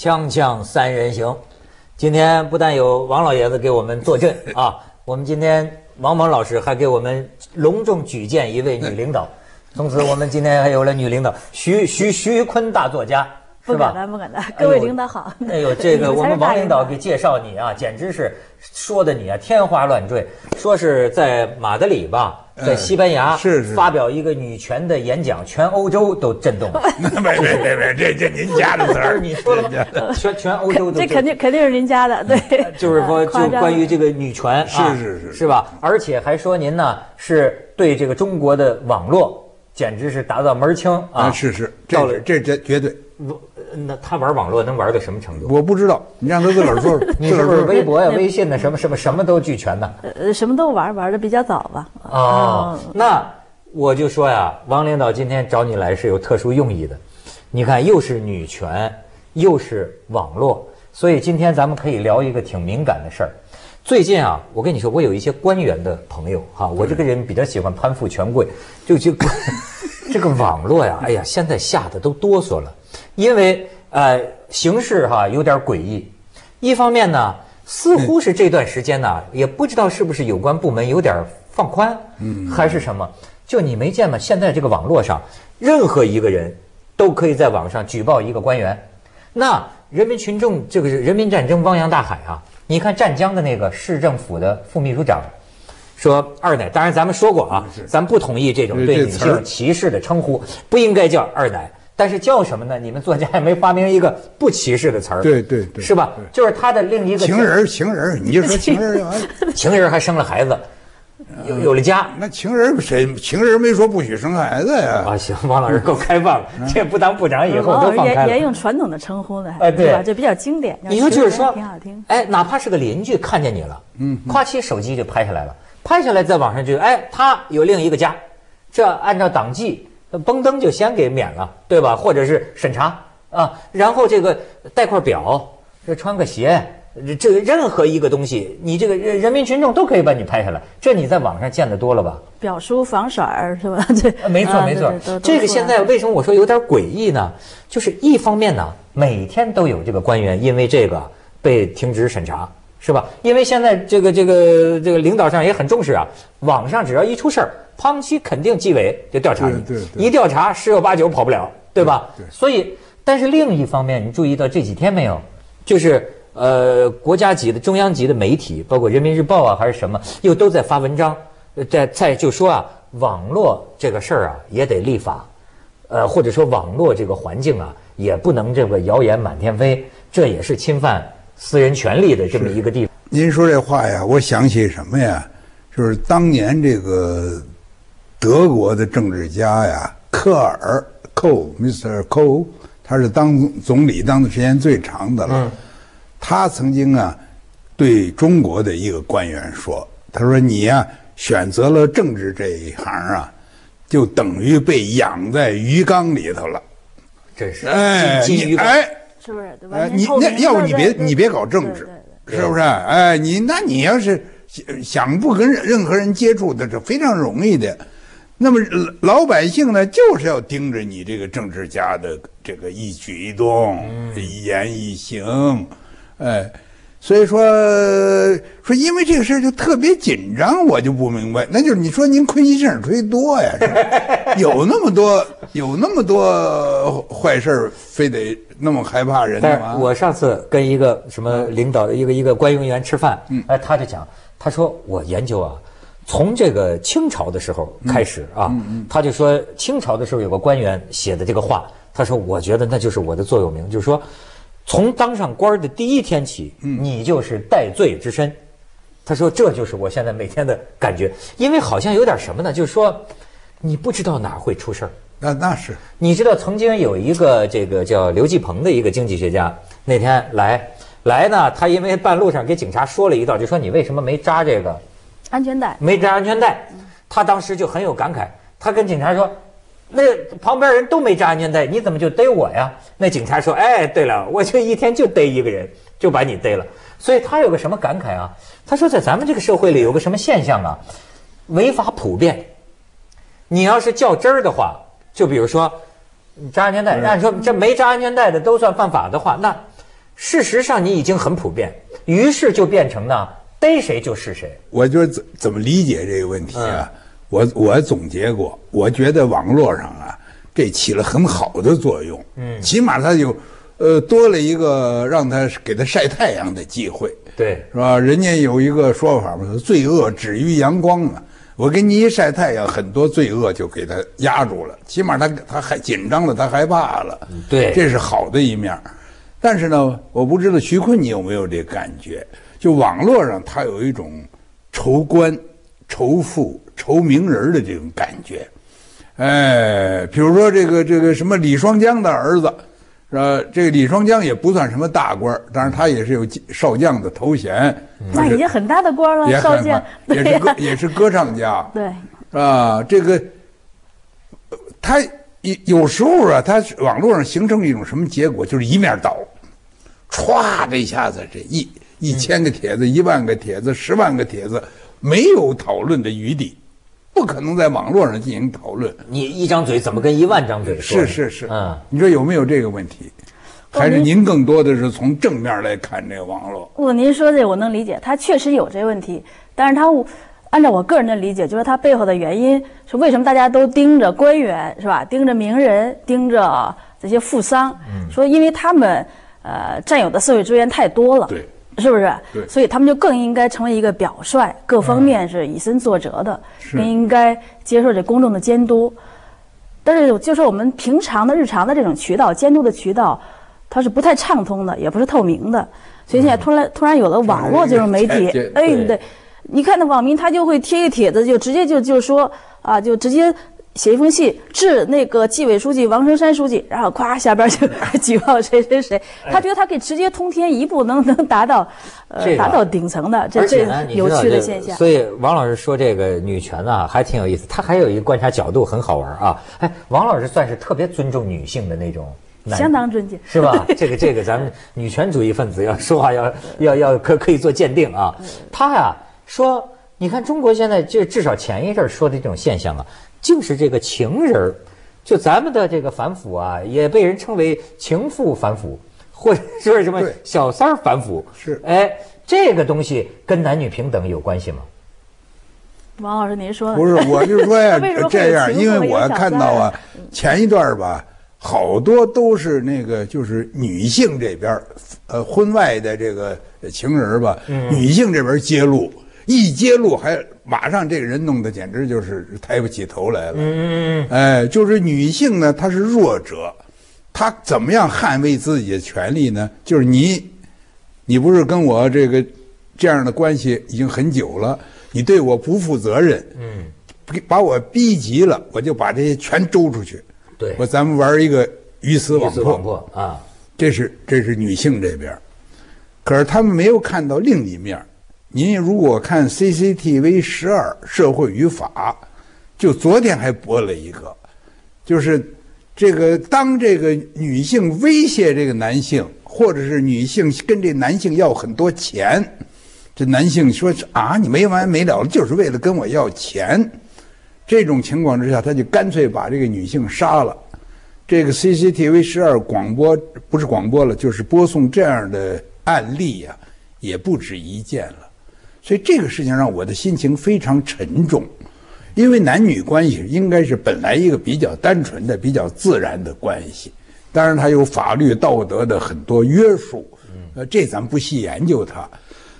锵锵三人行，今天不但有王老爷子给我们坐镇 啊，我们今天王蒙老师还给我们隆重举荐一位女领导，从此我们今天还有了女领导徐徐徐坤大作家？不敢当，不敢当。各位领导好。哎呦，这个 我们王领导给介绍你啊，简直是说的你啊天花乱坠，说是在马德里吧，在西班牙嗯是是发表一个女权的演讲，全欧洲都震动了。没没没没，这这您加的词不是儿，你说的吗？全全欧洲都这肯定肯定是您家的，对。就是说，就关于这个女权，啊是是是是吧？而且还说您呢是对这个中国的网络简直是达到门儿清啊！啊，是是，到了这是这这绝对，我那他玩网络能玩到什么程度？我不知道，你让他自个儿说说，你是不是自个儿微博呀、微信的？什么什么什么都俱全呢？呃，什么都玩玩的比较早吧。哦，嗯那我就说呀，王领导今天找你来是有特殊用意的。你看，又是女权，又是网络，所以今天咱们可以聊一个挺敏感的事儿。最近啊，我跟你说，我有一些官员的朋友哈，我这个人比较喜欢攀附权贵，就就 这个网络呀，哎呀，现在吓得都哆嗦了，因为呃形势哈有点诡异。一方面呢，似乎是这段时间呢，也不知道是不是有关部门有点放宽，嗯，还是什么？就你没见吗？现在这个网络上，任何一个人都可以在网上举报一个官员。那人民群众这个是人民战争汪洋大海啊！你看湛江的那个市政府的副秘书长说二奶，当然咱们说过啊，咱不同意这种对女性歧视的称呼，不应该叫二奶。但是叫什么呢？你们作家也没发明一个不歧视的词儿，对对对是吧？就是他的另一个情人儿情人儿，你就说情人儿就完了。情人还生了孩子，有有了家那情人儿谁情人儿没说不许生孩子呀？啊。行，王老师够开放了，这不当部长以后王老师沿都放开了。沿用传统的称呼呢，哎对吧？这比较经典。你说就是说挺好听，。哎，哪怕是个邻居看见你了，嗯，夸起手机就拍下来了，拍下来在网上就，哎，他有另一个家，这按照党纪，崩灯就先给免了，对吧？或者是审查啊，然后这个带块表，这穿个鞋，这个任何一个东西，你这个人人民群众都可以把你拍下来，这你在网上见得多了吧？表叔防色儿是吧？这呃没错啊没错这个现在为什么我说有点诡异呢？就是一方面呢，每天都有这个官员因为这个被停职审查，是吧？因为现在这个这个这个领导上也很重视啊，网上只要一出事儿，胖期肯定纪委就调查你，对对对一调查十有八九跑不了，对吧？所以，但是另一方面，你注意到这几天没有？就是呃，国家级的、中央级的媒体，包括人民日报啊，还是什么，又都在发文章，呃在在就说啊，网络这个事儿啊，也得立法，呃，或者说网络这个环境啊，也不能这个谣言满天飞，这也是侵犯私人权利的这么一个地方。您说这话呀，我想起什么呀？就是当年这个德国的政治家呀，科尔 （Kohl），Mr. Kohl，他是当总理当的时间最长的了。他曾经啊，对中国的一个官员说：“他说你呀、选择了政治这一行啊，就等于被养在鱼缸里头了。真是哎，哎。”是不是？对吧哎，你那要不你别你别搞政治，是不是？哎，你那你要是想想不跟任任何人接触的，这非常容易的。那么老老百姓呢，就是要盯着你这个政治家的这个一举一动、一言一行，哎。所以说说，因为这个事儿就特别紧张，我就不明白。那就是你说您亏心事儿忒多呀？是吧 有那么多有那么多坏事儿，非得那么害怕人但干嘛？是我上次跟一个什么领导的一个一个官员员吃饭，哎，他就讲，他说我研究啊，从这个清朝的时候开始啊，他就说清朝的时候有个官员写的这个话，他说我觉得那就是我的座右铭，就是说，从当上官儿的第一天起，你就是戴罪之身。他说这就是我现在每天的感觉，因为好像有点什么呢，就是说，你不知道哪儿会出事儿。那那是你知道曾经有一个这个叫刘继鹏的一个经济学家，那天来来呢，他因为半路上给警察说了一道，就说你为什么没扎这个安全带。没扎安全带？他当时就很有感慨，他跟警察说。那旁边人都没扎安全带，你怎么就逮我呀？那警察说：“哎，对了，我就一天就逮一个人，就把你逮了。”所以他有个什么感慨啊？他说，在咱们这个社会里有个什么现象啊？违法普遍。你要是较真儿的话，就比如说你扎安全带，按说这没扎安全带的都算犯法的话，那事实上你已经很普遍，于是就变成呢，逮谁就是谁。我就是怎怎么理解这个问题啊？我我总结过，我觉得网络上啊，这起了很好的作用。嗯，起码它有，呃，多了一个让他给他晒太阳的机会。对，是吧？人家有一个说法嘛，说罪恶止于阳光嘛。我给你一晒太阳，很多罪恶就给他压住了，起码他他还紧张了，他害怕了。对，这是好的一面。但是呢，我不知道徐坤你有没有这感觉？就网络上他有一种仇官、仇富、仇名人的这种感觉。哎，比如说这个这个什么李双江的儿子。是吧？这个李双江也不算什么大官但是他也是有少将的头衔。那已经很大的官了，少将，也是歌也是歌唱家。对，是吧？这个他有有时候啊，他网络上形成一种什么结果？就是一面倒，歘的一下子，这一一千个帖子、一万个帖子、十万个帖子，没有讨论的余地。不可能在网络上进行讨论。你一张嘴怎么跟一万张嘴说？是是是，嗯，你说有没有这个问题？还是您更多的是从正面来看这个网络？不，您说这我能理解，他确实有这问题。但是他按照我个人的理解，就是他背后的原因是为什么大家都盯着官员是吧？盯着名人，盯着这些富商，说因为他们呃占有的社会资源太多了。对。是不是？对，所以他们就更应该成为一个表率，各方面是以身作则的，更应该接受这公众的监督。但是，就是我们平常的日常的这种渠道监督的渠道，它是不太畅通的，也不是透明的。所以现在突然突然有了网络这种媒体，哎，对，你看那网民他就会贴一帖子，就直接就就说啊，就直接。写一封信致那个纪委书记王生山书记，然后咵下边就举报谁谁谁，他觉得他可以直接通天一步能能达到，呃达到顶层的，这这有趣的现象。所以王老师说这个女权呢还挺有意思，他还有一个观察角度很好玩啊。哎，王老师算是特别尊重女性的那种，相当尊敬，是吧？这个这个咱们女权主义分子要说话要要要可可以做鉴定啊。他呀说，你看中国现在就至少前一阵说的这种现象啊。就是这个情人儿，就咱们的这个反腐啊，也被人称为情妇反腐，或者是什么小三儿反腐。是，哎，这个东西跟男女平等有关系吗？王老师，您说不是，我就说呀，这样，因为我看到啊，前一段吧，好多都是那个就是女性这边呃，婚外的这个情人吧，女性这边揭露。一揭露，还马上这个人弄得简直就是抬不起头来了。嗯哎，就是女性呢，她是弱者，她怎么样捍卫自己的权利呢？就是你，你不是跟我这个这样的关系已经很久了，你对我不负责任。嗯，把我逼急了，我就把这些全周出去。对，我咱们玩一个鱼死网破。网破啊，这是这是女性这边，可是他们没有看到另一面。您如果看 CCTV 十二社会与法，就昨天还播了一个，就是这个当这个女性威胁这个男性，或者是女性跟这男性要很多钱，这男性说啊，你没完没了就是为了跟我要钱，这种情况之下，他就干脆把这个女性杀了。这个 CCTV 十二广播不是广播了，就是播送这样的案例呀，也不止一件了。所以这个事情让我的心情非常沉重，因为男女关系应该是本来一个比较单纯的、比较自然的关系，当然它有法律道德的很多约束，呃，这咱不细研究它。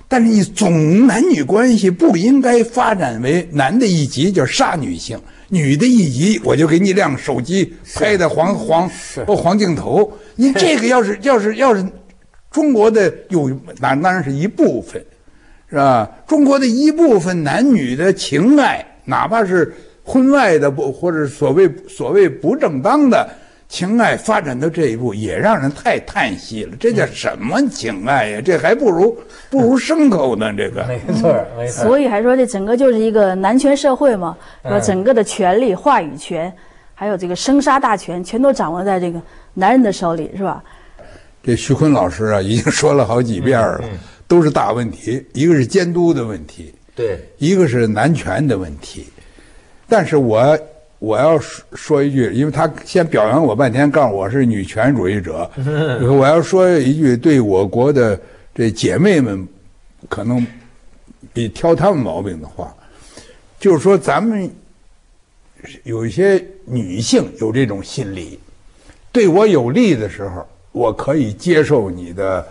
但是你总男女关系不应该发展为男的一级就杀女性，女的一级我就给你亮手机拍的黄黄或黄镜头。你这个要是要是要是中国的有那当然是一部分。是吧？中国的一部分男女的情爱，哪怕是婚外的不，或者所谓所谓不正当的情爱，发展到这一步，也让人太叹息了。这叫什么情爱呀？这还不如不如牲口呢。这个没错，没错。所以还说这整个就是一个男权社会嘛，是吧整个的权利、话语权，还有这个生杀大权，全都掌握在这个男人的手里，是吧？这徐坤老师啊，已经说了好几遍了。都是大问题，一个是监督的问题，对，一个是男权的问题。但是我我要说说一句，因为他先表扬我半天，告诉我是女权主义者。我要说一句，对我国的这姐妹们，可能比挑他们毛病的话，就是说咱们有一些女性有这种心理，对我有利的时候，我可以接受你的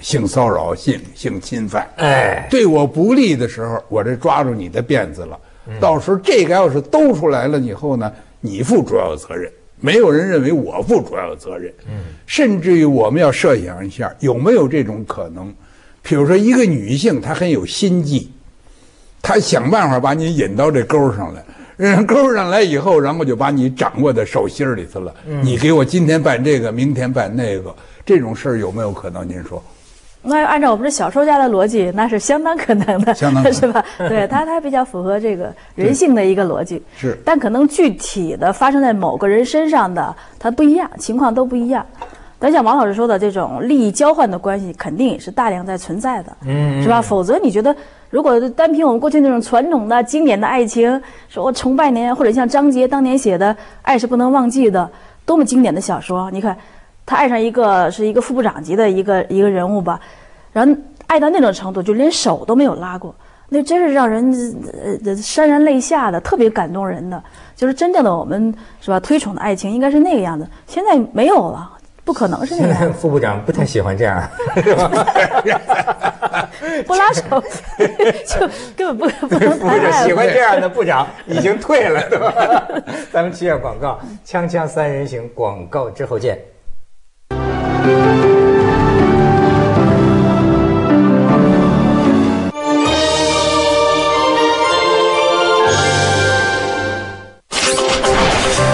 性骚扰、性性侵犯。哎，对我不利的时候，我这抓住你的辫子了。到时候这个要是兜出来了以后呢，你负主要责任，没有人认为我负主要责任。嗯，甚至于我们要设想一下，有没有这种可能？比如说，一个女性她很有心计，她想办法把你引到这钩上来，人钩上来以后，然后就把你掌握在手心里头了。你给我今天办这个，明天办那个，这种事儿有没有可能？您说？那按照我们这小说家的逻辑，那是相当可能的，相当可能 是吧？对他，他比较符合这个人性的一个逻辑。是但可能具体的发生在某个人身上的，它不一样，情况都不一样。但像王老师说的，这种利益交换的关系，肯定也是大量在存在的，嗯，是吧？否则你觉得，如果单凭我们过去那种传统的经典的爱情，说我崇拜您，或者像张杰当年写的《爱是不能忘记的》，多么经典的小说，你看。他爱上一个是一个副部长级的一个一个人物吧，然后爱到那种程度，就连手都没有拉过，那真是让人呃潸然泪下的，特别感动人的。就是真正的我们是吧？推崇的爱情应该是那个样子，现在没有了，不可能是那样。副部长不太喜欢这样，是吧？不拉手就根本不不能爱。喜欢这样的部长已经退了，对吧？咱们去下广告，锵锵三人行广告之后见。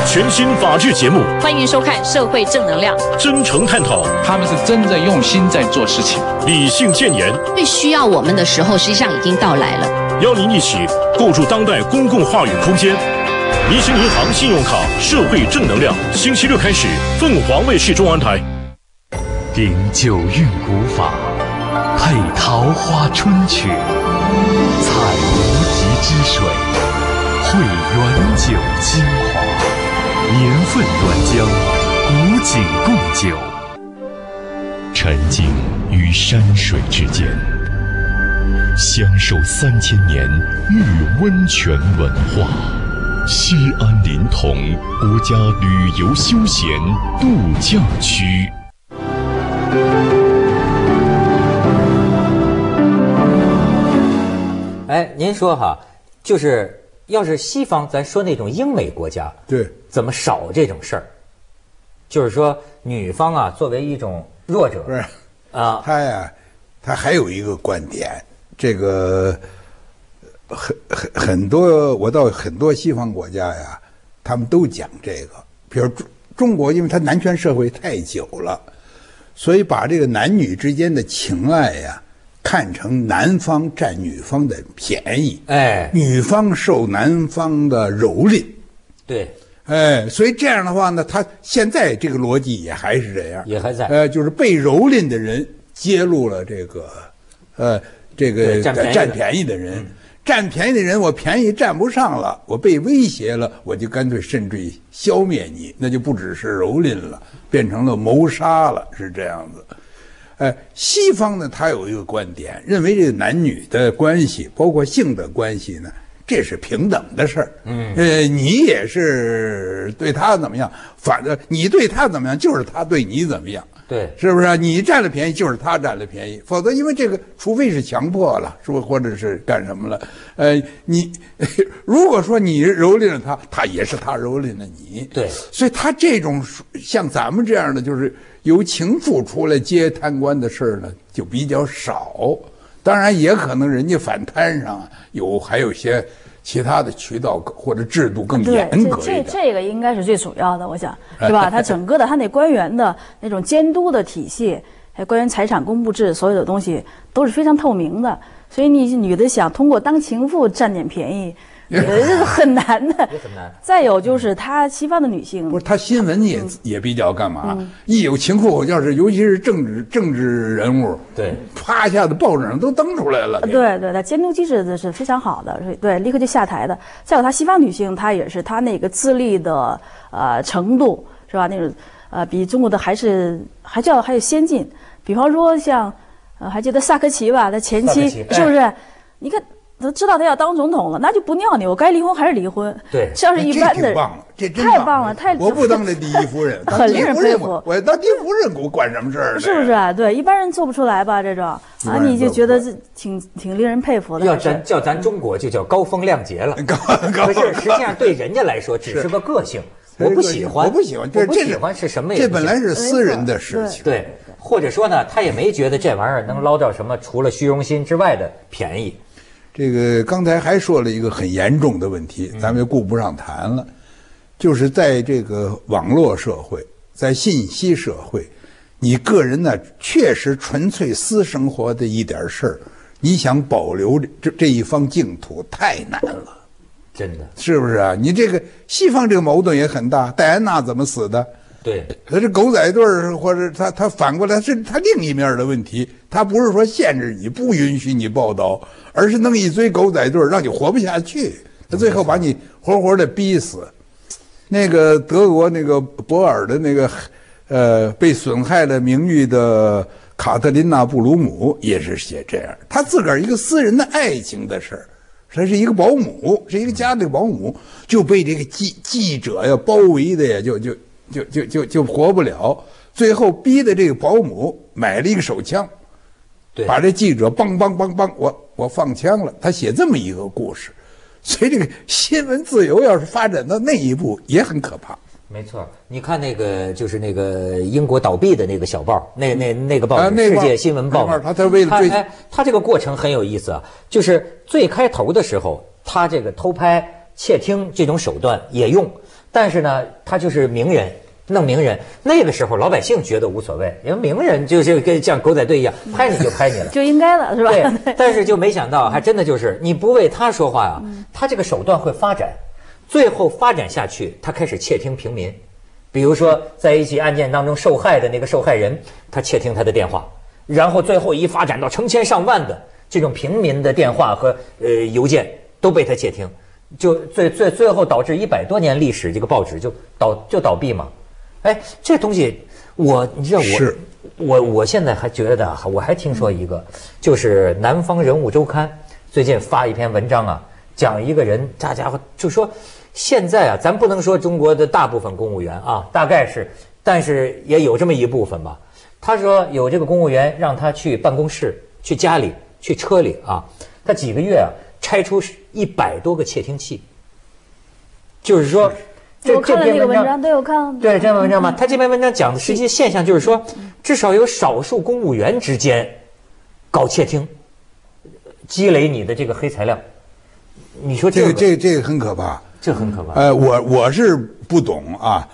全新法治节目，欢迎收看《社会正能量》。真诚探讨，他们是真的用心在做事情。理性建言，最需要我们的时候，实际上已经到来了。邀您一起构筑当代公共话语空间。民生银行信用卡社会正能量，星期六开始，凤凰卫视中文台。品九韵古法，配桃花春曲，采无极之水，汇原酒精华，年份原浆，古井贡酒，沉浸于山水。之间，享受三千年玉温泉文化。西安临潼国家旅游休闲度假区。哎，您说哈，就是要是西方，咱说那种英美国家，对，怎么少这种事儿？就是说，女方啊，作为一种弱者，不是啊，他呀，他还有一个观点，这个很很很多，我到很多西方国家呀，他们都讲这个。比如中中国，因为它男权社会太久了，所以把这个男女之间的情爱呀，看成男方占女方的便宜，哎，女方受男方的蹂躏。对，哎，所以这样的话呢，他现在这个逻辑也还是这样，也还在。呃，就是被蹂躏的人揭露了这个，呃，这个占便宜的占便宜的人，占便宜的人，我便宜占不上了，我被威胁了，我就干脆甚至于消灭你，那就不只是蹂躏了，变成了谋杀了，是这样子。呃，西方呢，他有一个观点，认为这个男女的关系，包括性的关系呢，这是平等的事儿。嗯，呃，你也是对他怎么样，反正你对他怎么样，就是他对你怎么样。对是不是啊？你占了便宜就是他占了便宜，否则因为这个，除非是强迫了，说或者是干什么了，呃，你 如果说你蹂躏了他，他也是他蹂躏了你。对所以他这种像咱们这样的，就是由情妇出来接贪官的事儿呢，就比较少。当然，也可能人家反贪上啊有还有一些其他的渠道或者制度更对，严这这格一点。这个应该是最主要的，我想 是吧？他整个的他那官员的那种监督的体系，还有官员财产公布制，所有的东西都是非常透明的。所以你女的想通过当情妇占点便宜，呃这是很难的。也很难。再有就是，她西方的女性不是他新闻也也比较干嘛？一有情况，要是尤其是政治政治人物，对，啪一下子报纸上都登出来了。对对，她监督机制是非常好的，对，立刻就下台的。再有，她西方女性，她也是她那个自立的呃程度是吧？那种呃比中国的还是还叫还有先进。比方说像呃还记得萨科齐吧，他前妻是不是？你看都知道他要当总统了，那就不尿你，我该离婚还是离婚。对这要是一般的棒了，这真太棒了，太我不 当这第一夫人，很第一夫人令人佩服我当第一夫人，我管什么事儿呢？是不是啊？对，一般人做不出来吧？这种啊，你就觉得这挺挺令人佩服的。要咱叫咱中国就叫高风亮节了。高高可是实际上对人家来说只是个个性，我不喜欢，我不喜欢，我不喜这这是欢是什么？这本来是私人的事情。对，或者说呢，他也没觉得这玩意儿能捞到什么除了虚荣心之外的便宜。这个刚才还说了一个很严重的问题，咱们也顾不上谈了，就是在这个网络社会，在信息社会，你个人呢确实纯粹私生活的一点事儿，你想保留这这这一方净土太难了，真的，是不是啊？你这个西方这个矛盾也很大，戴安娜怎么死的？对，他这狗仔队儿，或者他他反过来是他另一面的问题，他不是说限制你不允许你报道，而是弄一堆狗仔队儿让你活不下去，他最后把你活活的逼死。那个德国那个博尔的那个呃被损害了名誉的卡特琳娜·布鲁姆也是写这样，他自个儿一个私人的爱情的事儿。他是一个保姆，是一个家里的保姆，就被这个记记者呀包围的呀，就就就就就就活不了。最后逼的这个保姆买了一个手枪，对把这记者梆梆梆梆，我我放枪了。他写这么一个故事，所以这个新闻自由要是发展到那一步，也很可怕。没错。你看那个就是那个英国倒闭的那个小报，那那那个报纸《啊那报世界新闻报他他为了追他哎，他这个过程很有意思啊，就是最开头的时候，他这个偷拍、窃听这种手段也用，但是呢，他就是名人。弄名人，那个时候老百姓觉得无所谓，因为名人就是跟像狗仔队一样，拍你就拍你了。就应该了，是吧？对，但是就没想到，还真的就是你不为他说话呀、他这个手段会发展，最后发展下去，他开始窃听平民，比如说在一起案件当中受害的那个受害人，他窃听他的电话，然后最后一发展到成千上万的这种平民的电话和呃邮件都被他窃听，就最最最后导致一百多年历史这个报纸就倒就倒闭嘛。哎，这东西我你知道我是我我现在还觉得啊，我还听说一个，就是《南方人物周刊》最近发一篇文章啊，讲一个人，大家伙就说现在啊，咱不能说中国的大部分公务员啊，大概是，但是也有这么一部分吧。他说有这个公务员让他去办公室、去家里、去车里啊，他几个月啊拆出一百多个窃听器，就是说。这我看了这篇文章那个文章，对我看对这篇文章嘛，他这篇文章讲的实际现象就是说，至少有少数公务员之间搞窃听，积累你的这个黑材料。你说这这个个这个这个很可怕。这很可怕。呃，我我是不懂啊，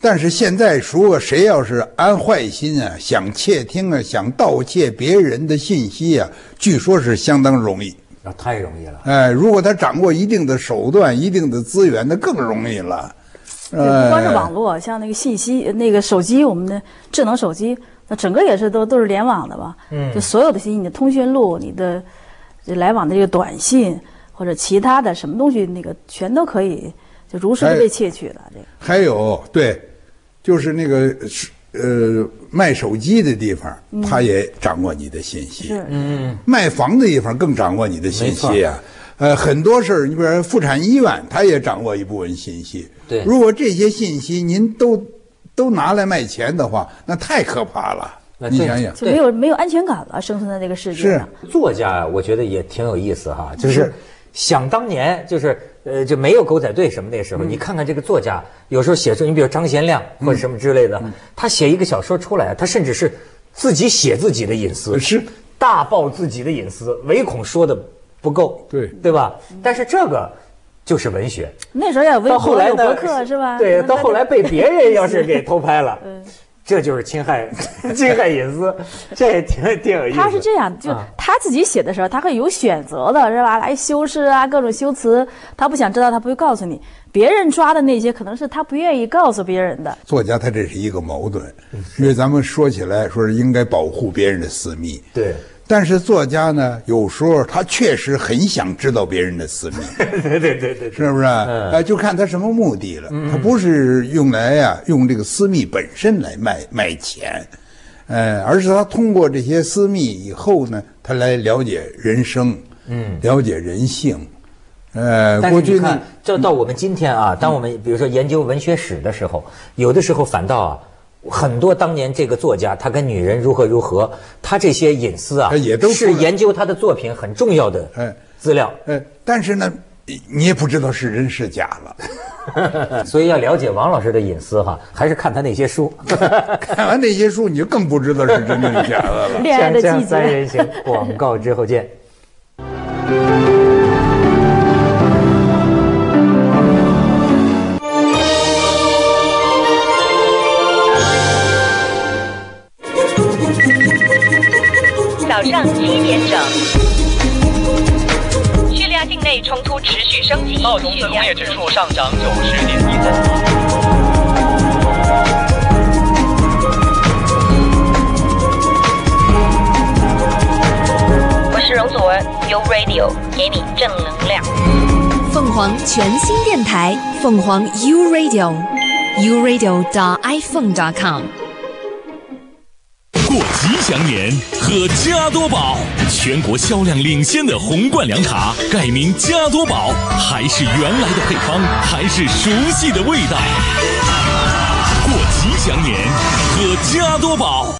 但是现在如果谁要是安坏心啊，想窃听啊，想盗窃别人的信息啊，据说是相当容易。啊，太容易了。哎，如果他掌握一定的手段、一定的资源，那更容易了。对不光是哎网络，像那个信息、那个手机，我们的智能手机，那整个也是都都是联网的吧？嗯就所有的信息，你的通讯录、你的来往的这个短信或者其他的什么东西，那个全都可以就如实的哎被窃取了。这个还有对，就是那个是呃卖手机的地方，他也掌握你的信息。是嗯，卖房的地方更掌握你的信没息啊。呃，很多事儿，你比如说妇产医院，他也掌握一部分信息。对如果这些信息您都都拿来卖钱的话，那太可怕了。那你想想，就没有没有安全感了，生存在这个世界是上。作家啊，我觉得也挺有意思哈，就是想当年，就是呃，就没有狗仔队什么那时候，你看看这个作家，有时候写出，你比如张贤亮或者什么之类的，他写一个小说出来，他甚至是自己写自己的隐私，是。大爆自己的隐私，唯恐说的不够，对。对吧？但是这个就是文学，那时候要有微博、有博客是吧？对，到后来被别人要是给偷拍了，嗯这就是侵害侵害隐私，这也挺挺有意思。他是这样，就啊他自己写的时候，他会有选择的，是吧？来修饰啊，各种修辞，他不想知道，他不会告诉你。别人抓的那些，可能是他不愿意告诉别人的。作家他这是一个矛盾，因为咱们说起来说是应该保护别人的私密，对但是作家呢，有时候他确实很想知道别人的私密，对对对对，是不是？哎，就看他什么目的了。他不是用来呀、用这个私密本身来卖卖钱，呃，而是他通过这些私密以后呢，他来了解人生，嗯，了解人性。呃，但过去呢是你看，，这到我们今天啊，当我们比如说研究文学史的时候，有的时候反倒啊，很多当年这个作家他跟女人如何如何，他这些隐私啊，哎也都是研究他的作品很重要的哎资料。呃，但是呢，你也不知道是真是假了。所以要了解王老师的隐私哈，还是看他那些书。看完那些书，你就更不知道是真的是假的了。恋爱的季锵锵三，人行，广告之后见。上七点整，叙利亚境内冲突持续升级，道琼斯工业指数上涨九十点一三。我是容祖儿，U Radio 给你正能量。凤凰全新电台凤凰 U Radio，U Radio iPhone com。祥年，喝加多宝，全国销量领先的红罐凉茶，改名加多宝，还是原来的配方，还是熟悉的味道。过吉祥年，喝加多宝。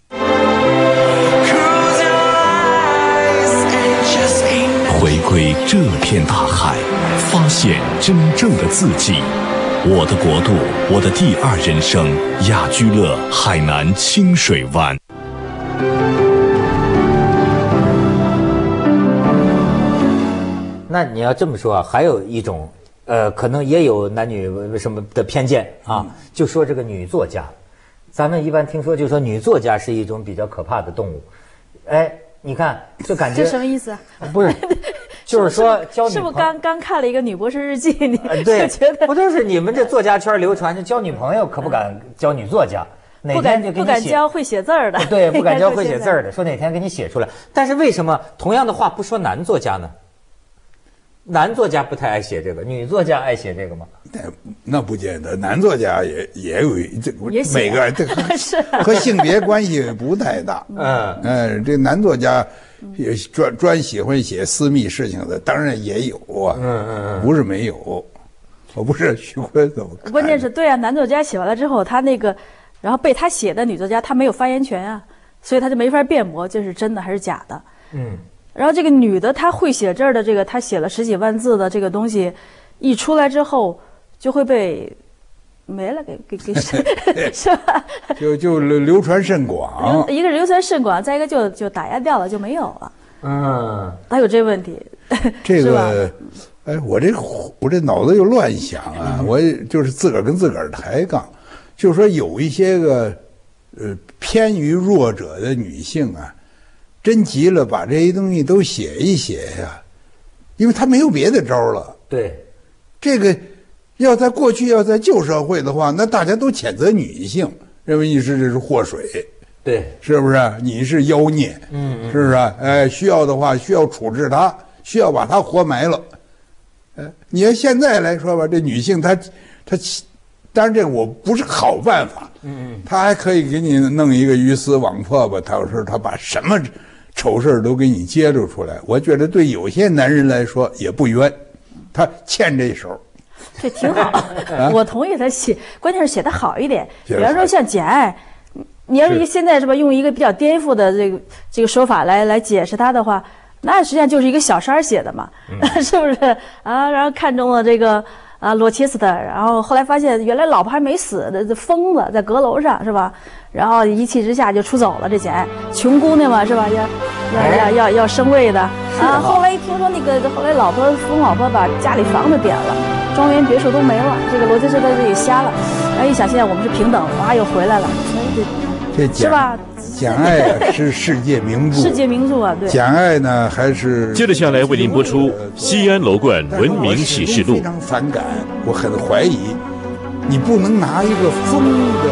回归这片大海，发现真正的自己。我的国度，我的第二人生，雅居乐海南清水湾。那你要这么说啊，还有一种，呃，可能也有男女什么的偏见啊，就说这个女作家，咱们一般听说就说女作家是一种比较可怕的动物，哎，你看就感觉这什么意思啊？不是，就是说交女是不是刚刚看了一个女博士日记？你呃对，就觉得不就是你们这作家圈流传，就交女朋友可不敢交女作家，哪不敢不天就给你写敢教会写字儿的，对，不敢教 会写字儿。的，说哪天给你写出来。但是为什么同样的话不说男作家呢？男作家不太爱写这个，女作家爱写这个吗？那那不见得，男作家也也有一这每个人这 个是啊和性别关系不太大。嗯，嗯，这男作家也专专喜欢写私密事情的，当然也有啊。嗯嗯嗯不是没有。我不是徐坤怎么？关键是对啊，男作家写完了之后，他那个，然后被他写的女作家，她没有发言权啊，所以他就没法辩驳这是真的还是假的。嗯，然后这个女的，她会写字儿的这个，她写了十几万字的这个东西，一出来之后就会被没了，给给给 是吧？就就流流传甚广。一个流传甚广，再一个就就打压掉了，就没有了。嗯，还有这问题，这？个，哎，我这我这脑子又乱想嗯啊！我也就是自个儿跟自个儿抬杠，就是说有一些个呃偏于弱者的女性啊，真急了把这些东西都写一写呀、因为她没有别的招了。对，这个要在过去要在旧社会的话，那大家都谴责女性，认为你是这是祸水。对，是不是？你是妖孽，嗯嗯是不是？哎，需要的话需要处置他，需要把他活埋了。呃，你要现在来说吧，这女性她她，当然这我不是好办法，嗯嗯，他还可以给你弄一个鱼死网破吧，她说他把什么丑事儿都给你揭露出来，我觉得对有些男人来说也不冤，他欠这一手。这挺好，我同意他写，关键是写的好一点。比方说像《简爱》，你要是是现在是吧，用一个比较颠覆的这个这个说法来来解释他的话，那实际上就是一个小三儿写的嘛，是不是？啊？然后看中了这个啊罗切斯特，然后后来发现原来老婆还没死，这这疯子在阁楼上是吧？然后一气之下就出走了。这简爱，穷姑娘嘛是吧？要要要要要升位的啊。后来一听说那个后来老婆疯老婆把家里房子点了。庄园别墅都没了，这个罗切斯特就给瞎了，然后一想现在我们是平等，哇又回来了，这这是吧？简爱啊是世界名著，世界名著啊，对。简爱呢还是接着下来为您播出《西安楼冠文明启示录非》。常反感，我很怀疑，你不能拿一个疯的